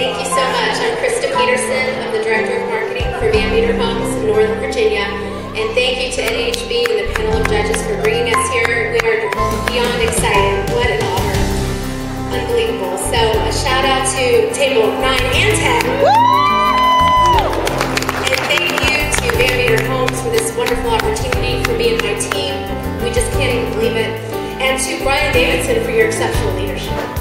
Thank you so much. I'm Krista Peterson. I'm the Director of Marketing for Van Metre Homes in Northern Virginia. And thank you to NAHB and the panel of judges for bringing us here. We are beyond excited. What an honor. Unbelievable. So a shout out to table 9 and 10. to Brian Davidson for your exceptional leadership.